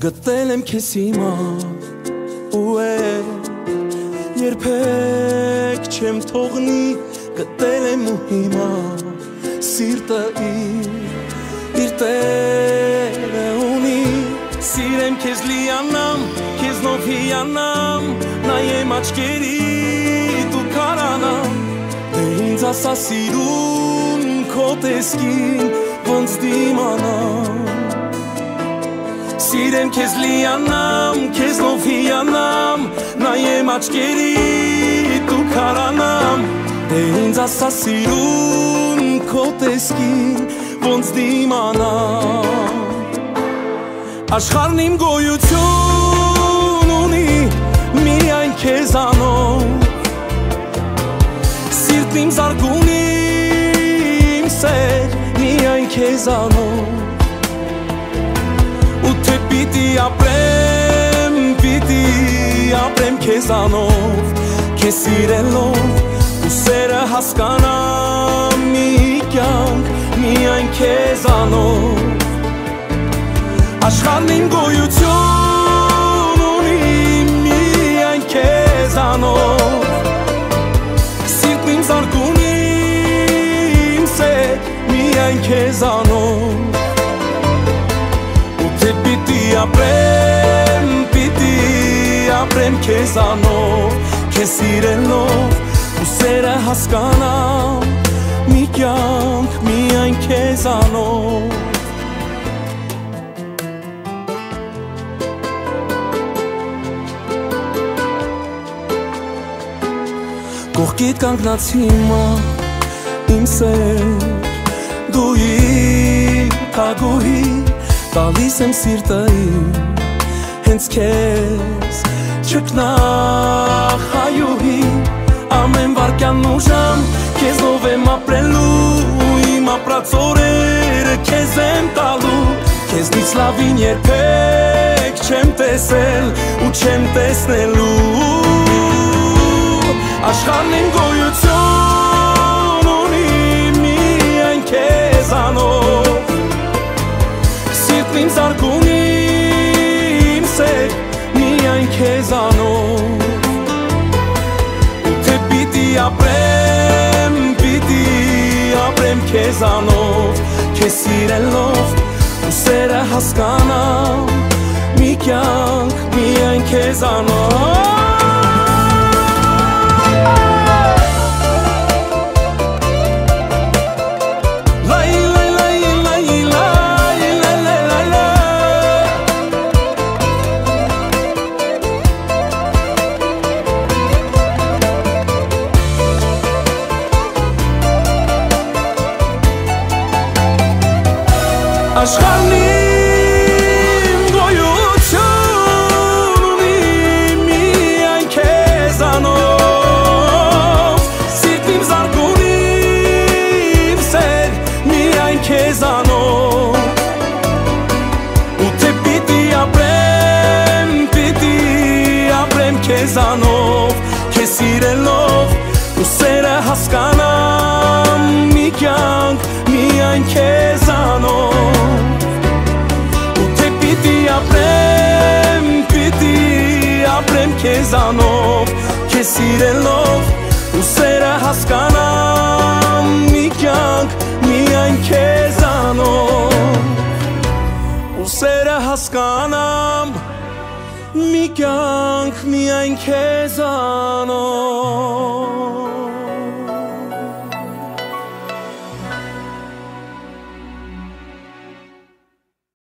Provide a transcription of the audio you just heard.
Գտել եմ քեզ հիմա ու է երբեք չեմ թողնի գտել եմ ու հիմա սիրտը իր իր տերը ունի սիրեմ քեզ լիանամ քեզ նով հիանամ նայեմ աչքերի դու կարանամ դե ինձ ասա սիրուն քո տեսքին ոնց դիմանամ Սիրեմ քեզ լիանամ, քեզ նով հիանամ, նայեմ աչքերի դու քարանամ, դե ինձ ասա սիրուն քո տեսքին, ոնց դիմանամ։ Աշխարհն իմ գոյություն ունի միայն քեզանով։ Սիրտն իմ զարգուն իմ սեր միայն քեզանով պիտի ապրեմ, պիտի ապրեմ քեզանով, քեզ սիրելով ու սերը հասկանամ մի կյանք միայն քեզանով Աշխարհն իմ գոյություն ունի միայն քեզանով Սիրտն իմ զարգուն իմ սեր միայն քեզանով քեզանով, քեզ սիրելով ու սերը հասկանամ, մի կյանք միայն քեզանով Կողքիդ կանգնած հիմա իմ սեր դու իմ թագուհի տալիս եմ սիրտը իմ հենց քեզ չկնախ հայուհի ամեն վարքյան ու ժամ քեզով եմ ապրելու իմ ապրած օրերը քեզ եմ տալու քեզնից լավին երբեք չեմ տեսել ու չեմ տեսնելու աշխարհն իմ գոյություն միայն քեզանով ու թե պիտի ապրեմ պիտի ապրեմ քեզանով քեզ սիրելով ու սերը հասկանամ մի կյանք միայն քեզանով աշխարհն իմ գոյություն ունի միայն քեզանով սիրտ իմ զարգուն իմ սեր միայն քեզանով ու թե պիտի ապրեմ պիտի ապրեմ քեզանով քեզ սիրելով ու սերը հասկանամ մի կյանք միայն քեզանով քեզանով, քեզ սիրելով ու սերը հասկանամ մի կյանք միայն քեզանով ու սերը հասկանամ մի կյանք միայն քեզանով